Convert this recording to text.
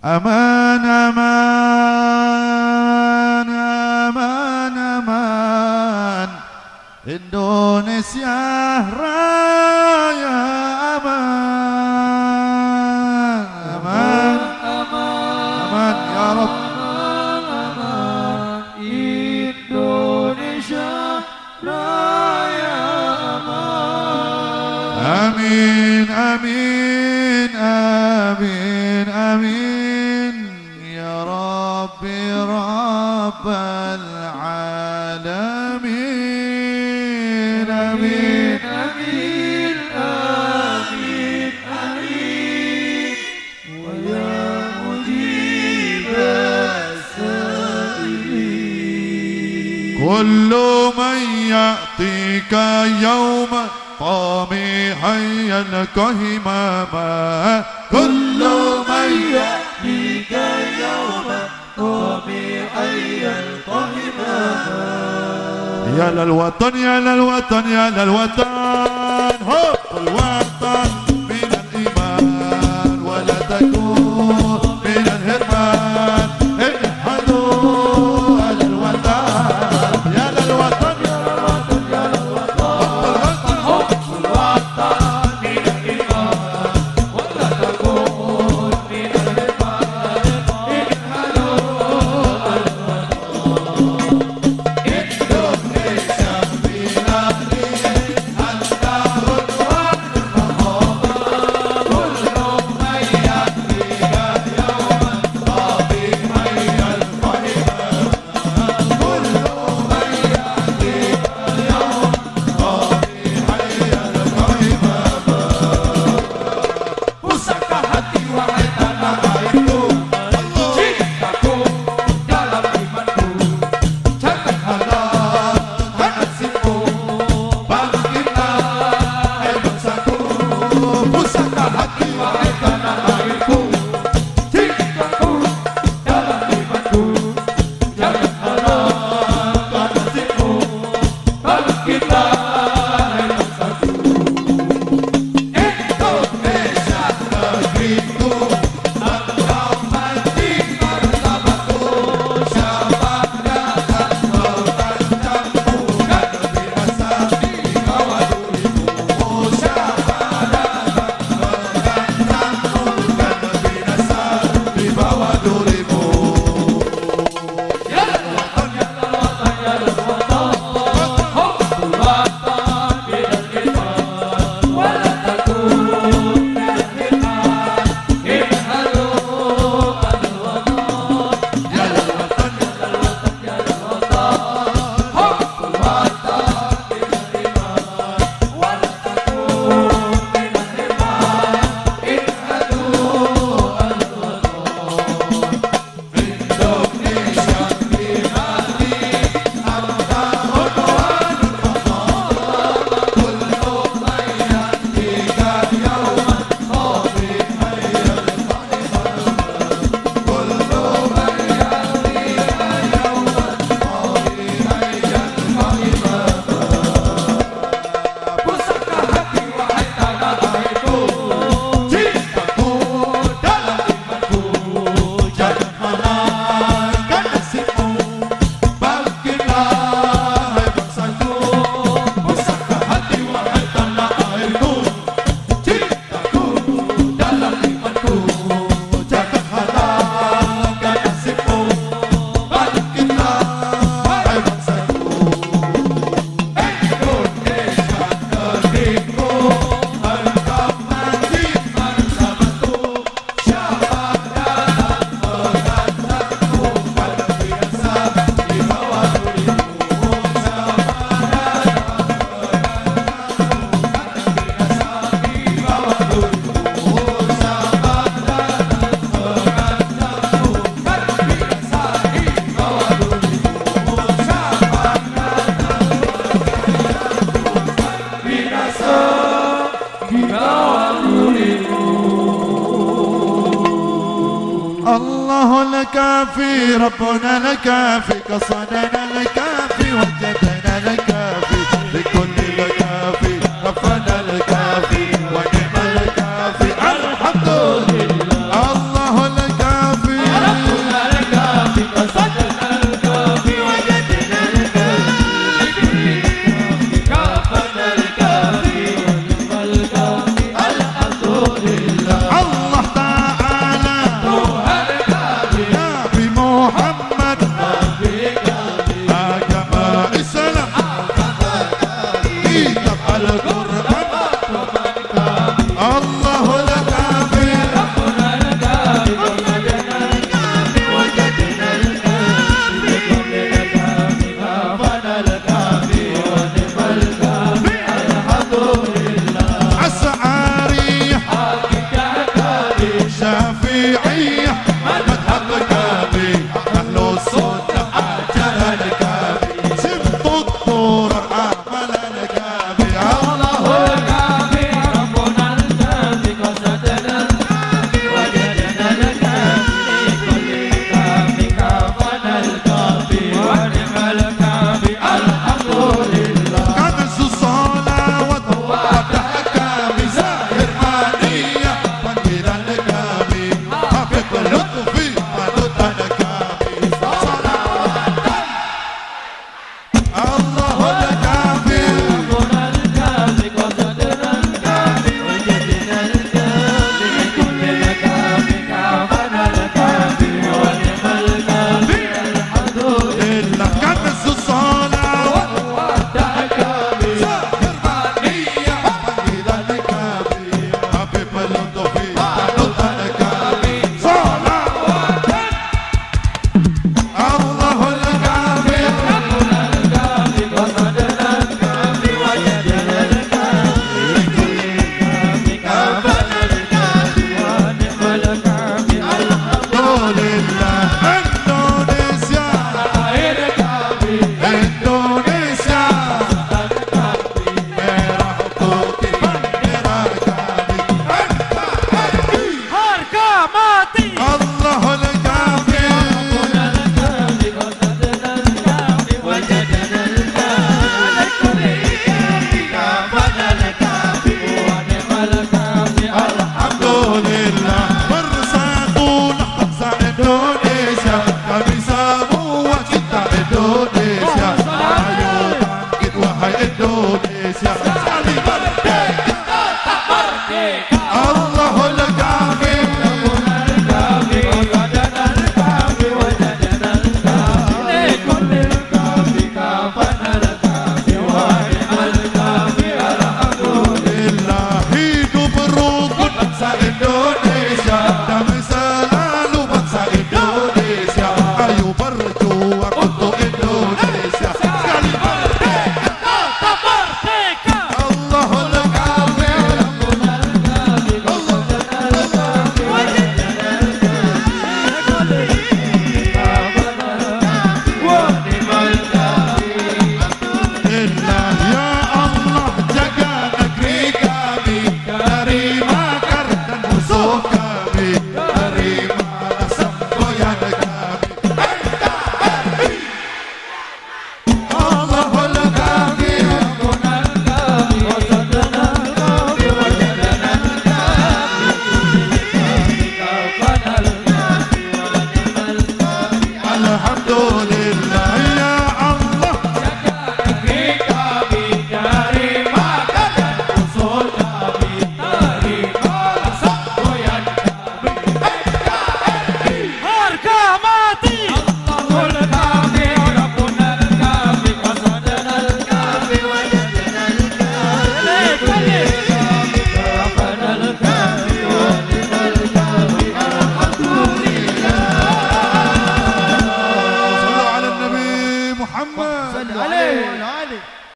Aman, aman, aman, aman. Indonesia Raya aman. Aman, aman, aman Ya Allah Aman, aman, Indonesia Raya aman. Amin, amin. آمين آمين. آمين آمين آمين ويا مجيب السائلين كل من يأتيك يوما طامحيا كهماما كل من يأتيك يوما طامحيا كهماما يا للوطن يا للوطن يا للوطن. هو! الله لكافي ربنا لكافي قصدنا لكافي وجدنا bangkit wahai الحمد